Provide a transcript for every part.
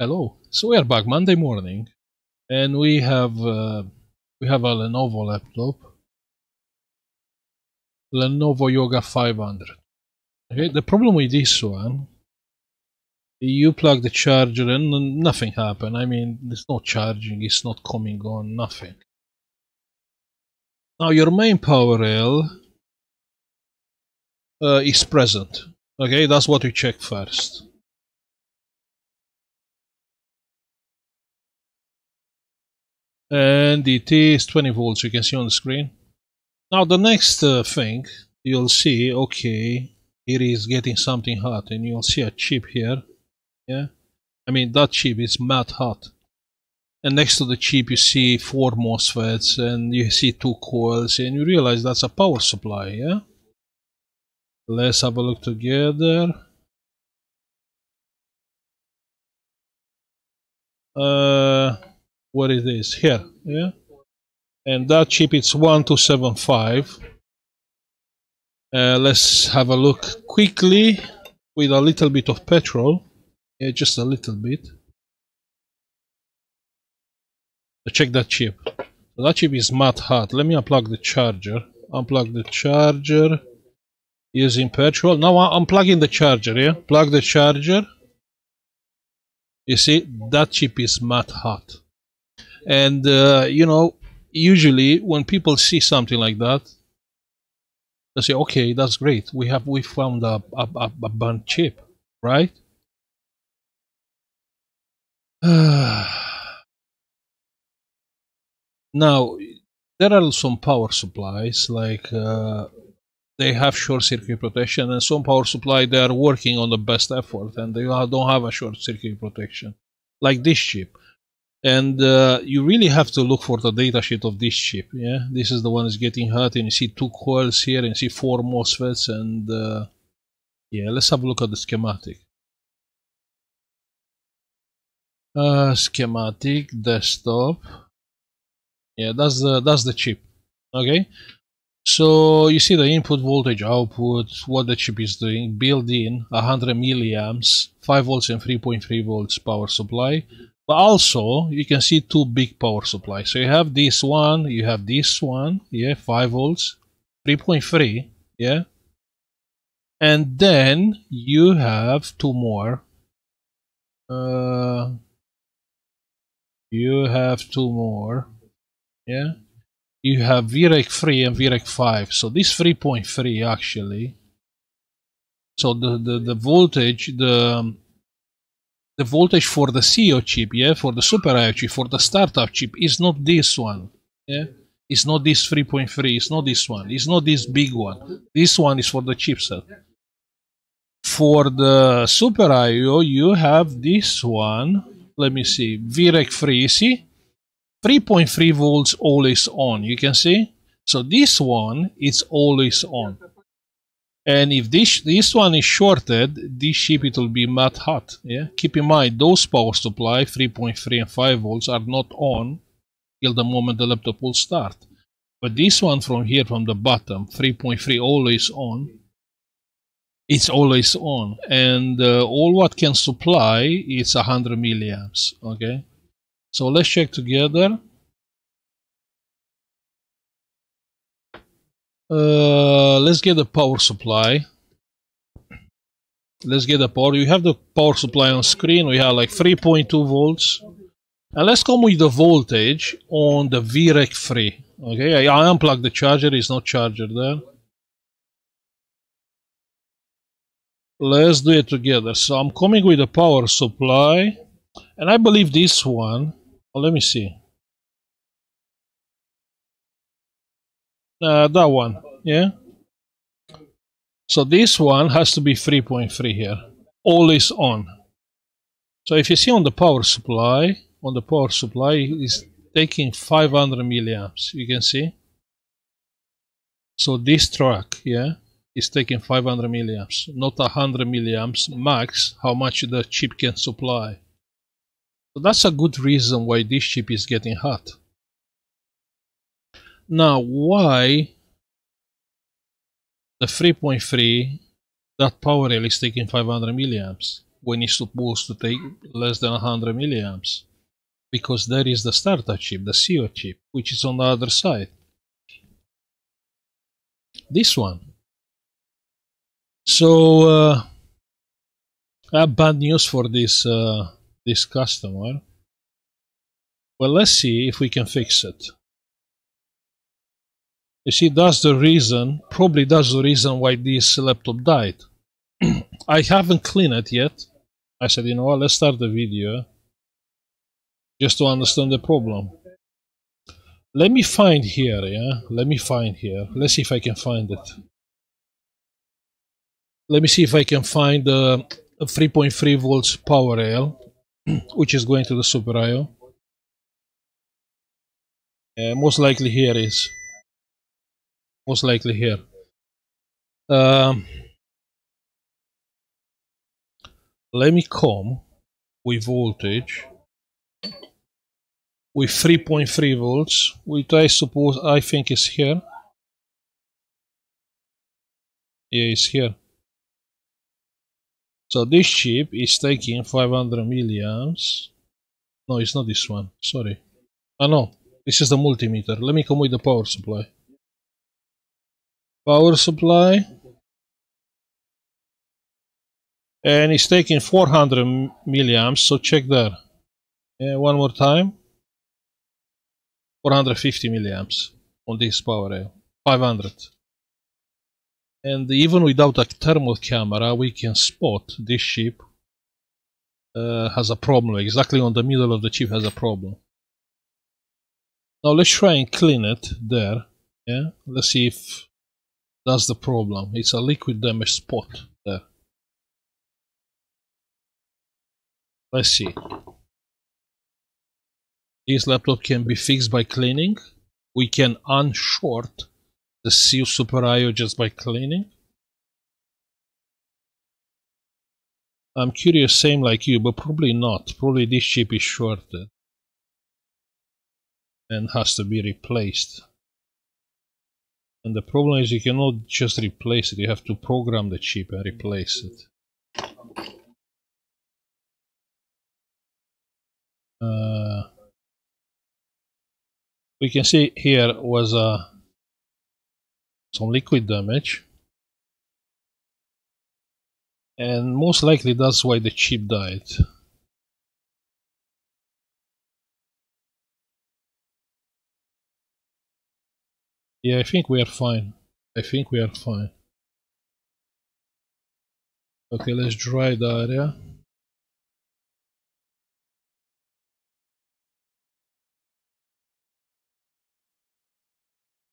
Hello. So we are back Monday morning, and we have uh, we have a Lenovo laptop, Lenovo Yoga 500. Okay. The problem with this one, you plug the charger and nothing happened. I mean, there's no charging. It's not coming on. Nothing. Now your main power rail uh, is present. Okay, that's what we check first. And it is 20 volts you can see on the screen. Now the next uh, thing you'll see okay it is getting something hot and you'll see a chip here yeah? I mean that chip is mad hot. And next to the chip you see four MOSFETs and you see two coils and you realize that's a power supply yeah? Let's have a look together. Uh what it is here yeah? And that chip it's 1275 uh, let's have a look quickly with a little bit of petrol. Yeah just a little bit. Check that chip. That chip is mad hot let me unplug the charger. Unplug the charger using petrol. Now I'm plugging the charger yeah? Plug the charger. You see that chip is mad hot and uh, you know, usually when people see something like that, they say, "Okay, that's great. We have we found a a, a, a burnt chip, right?" now, there are some power supplies like uh, they have short circuit protection, and some power supply they are working on the best effort, and they don't have a short circuit protection, like this chip and uh, you really have to look for the datasheet of this chip yeah? This is the one that's getting hot and you see two coils here and you see four MOSFETs and uh, yeah let's have a look at the schematic. Uh, schematic desktop. Yeah that's the that's the chip okay? So you see the input voltage output what the chip is doing built in 100 milliamps 5 volts and 3.3 volts power supply but also, you can see two big power supplies. So you have this one, you have this one, yeah, 5 volts, 3.3, yeah. And then you have two more. Uh, you have two more, yeah. You have VREG 3 and VREG 5. So this 3.3 actually. So the, the, the voltage, the the voltage for the CEO chip, yeah, for the Super IO chip, for the startup chip is not this one, yeah. It's not this 3.3, it's not this one, it's not this big one. This one is for the chipset. For the Super IO, you have this one. Let me see, VREG 3, see? 3.3 volts always on, you can see? So this one is always on. And if this this one is shorted, this chip it will be mad hot. Yeah. Keep in mind those power supply 3.3 and 5 volts are not on till the moment the laptop will start. But this one from here from the bottom 3.3 always on. It's always on, and uh, all what can supply is 100 milliamps. Okay, so let's check together. Uh, let's get the power supply. Let's get the power. You have the power supply on screen. We have like 3.2 volts. And let's come with the voltage on the VREG 3. Okay, I, I unplug the charger. It's not charger there. Let's do it together. So I'm coming with the power supply. And I believe this one. Well, let me see. Uh, that one, yeah? So this one has to be 3.3 here. All is on. So if you see on the power supply, on the power supply is taking 500 milliamps. You can see. So this track, yeah, is taking 500 milliamps, not 100 milliamps max, how much the chip can supply. So that's a good reason why this chip is getting hot. Now, why the 3.3 that power rail is taking 500 milliamps? when it's supposed to take less than 100 milliamps because there is the starter chip, the CO chip, which is on the other side. This one. So uh, bad news for this uh, this customer. Well, let's see if we can fix it. You see, that's the reason, probably that's the reason why this laptop died. I haven't cleaned it yet. I said, you know what, let's start the video just to understand the problem. Let me find here, yeah? Let me find here. Let's see if I can find it. Let me see if I can find the 3.3 volts power rail, which is going to the Super IO. Uh, most likely here is. Most likely here. Um, let me come with voltage with 3.3 volts, which I suppose I think is here. Yeah, it's here. So this chip is taking 500 milliamps. No, it's not this one. Sorry. Ah, no. This is the multimeter. Let me come with the power supply. Power supply. And it's taking 400 milliamps, so check there. Yeah, one more time. 450 milliamps on this power rail. 500. And even without a thermal camera, we can spot this chip uh, has a problem. Exactly on the middle of the chip has a problem. Now let's try and clean it there. Yeah, let's see if that's the problem. It's a liquid damage spot there. Let's see. This laptop can be fixed by cleaning. We can unshort the CO Super IO just by cleaning. I'm curious, same like you, but probably not. Probably this chip is shorted and has to be replaced. And the problem is you cannot just replace it, you have to program the chip and replace it. Uh, we can see here was uh, some liquid damage. And most likely that's why the chip died yeah I think we are fine I think we are fine okay let's dry the area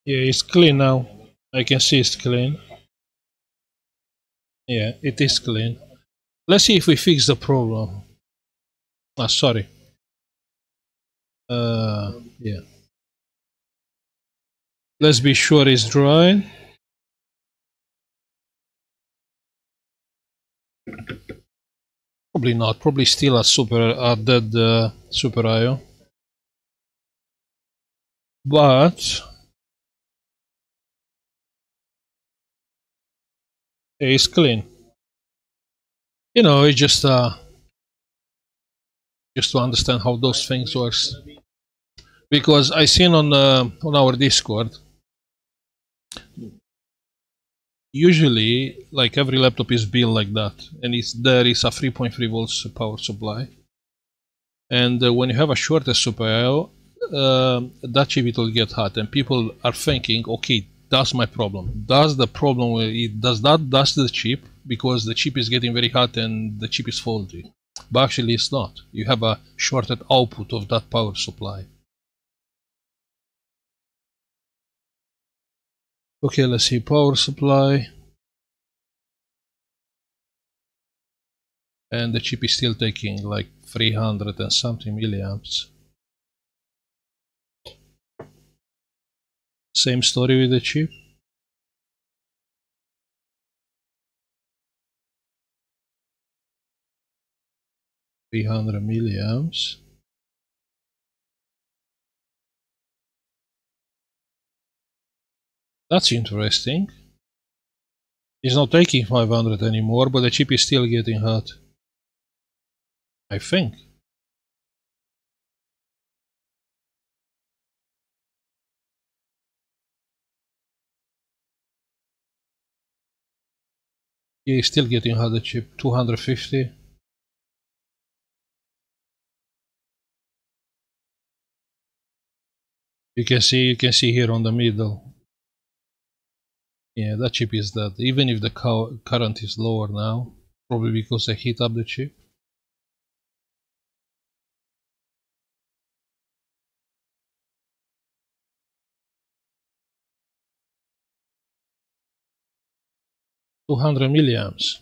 Yeah, it's clean now. I can see it's clean. Yeah, it is clean. Let's see if we fix the problem. Ah, sorry. Uh, yeah. Let's be sure it's dry. Probably not. Probably still a super a dead uh, super IO. But It's clean. You know, it's just uh, just to understand how those things works. Because I seen on uh, on our Discord, usually like every laptop is built like that, and it's there is a 3.3 volts power supply. And uh, when you have a shorter super IO, uh, that chip it will get hot, and people are thinking, okay, that's my problem. That's the problem. It does that. That's the chip because the chip is getting very hot and the chip is faulty. But actually, it's not. You have a shorted output of that power supply. Okay, let's see. Power supply. And the chip is still taking like 300 and something milliamps. Same story with the chip. Three hundred milliamps. That's interesting. It's not taking 500 anymore, but the chip is still getting hot. I think. Yeah, he's still getting harder chip, 250. You can see, you can see here on the middle. Yeah, that chip is dead. Even if the current is lower now, probably because I heat up the chip. Two hundred milliamps.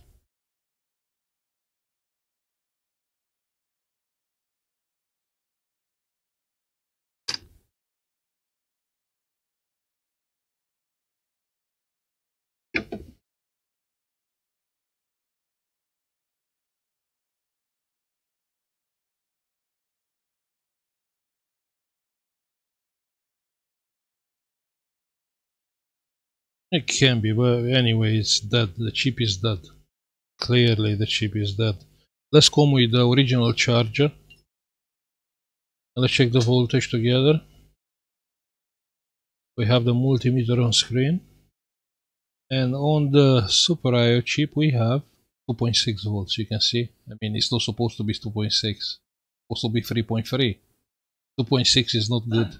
It can be, but anyway, it's dead. The chip is dead. Clearly, the chip is dead. Let's come with the original charger. Let's check the voltage together. We have the multimeter on screen. And on the Super IO chip, we have 2.6 volts. You can see. I mean, it's not supposed to be 2.6. It's supposed to be 3.3. 2.6 is not good.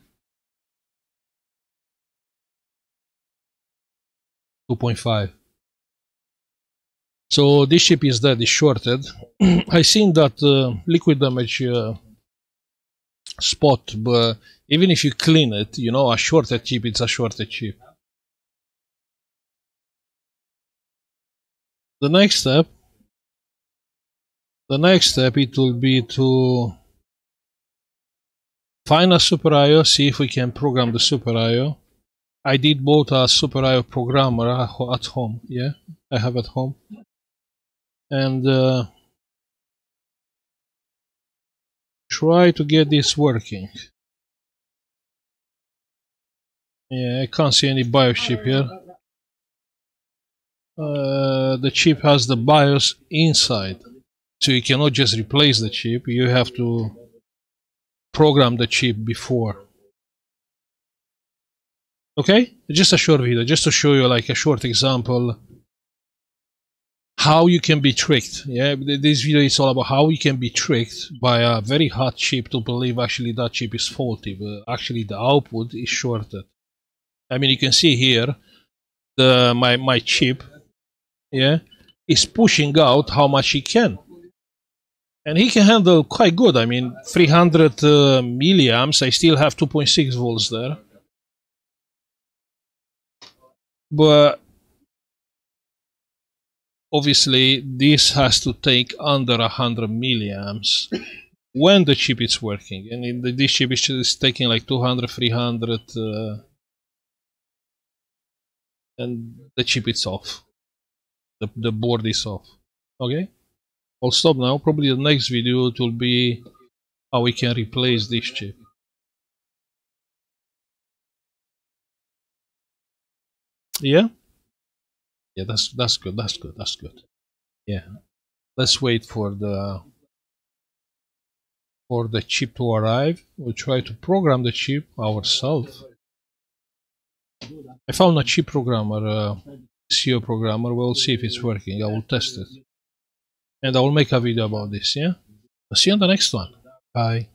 2.5. So this chip is dead, is shorted. I seen that uh, liquid damage uh, spot, but even if you clean it, you know, a shorted chip, it's a shorted chip. The next step, the next step, it will be to find a Super IO, see if we can program the Super IO I did both a Super IO programmer at home. Yeah, I have at home, and uh, try to get this working. Yeah, I can't see any BIOS chip here. Uh, the chip has the BIOS inside, so you cannot just replace the chip. You have to program the chip before. Okay, just a short video, just to show you like a short example how you can be tricked. Yeah, this video is all about how you can be tricked by a very hot chip to believe actually that chip is faulty, but actually the output is shorted. I mean, you can see here the my my chip, yeah, is pushing out how much he can, and he can handle quite good. I mean, 300 uh, milliamps. I still have 2.6 volts there but obviously this has to take under 100 milliamps when the chip is working. And the, this chip is taking like 200 300 uh, and the chip is off. The, the board is off. Okay? I'll stop now. Probably the next video it will be how we can replace this chip Yeah. Yeah, that's that's good. That's good. That's good. Yeah. Let's wait for the for the chip to arrive. We'll try to program the chip ourselves. I found a chip programmer, uh, CO programmer. We'll see if it's working. I will test it. And I will make a video about this, yeah? See you on the next one. Bye.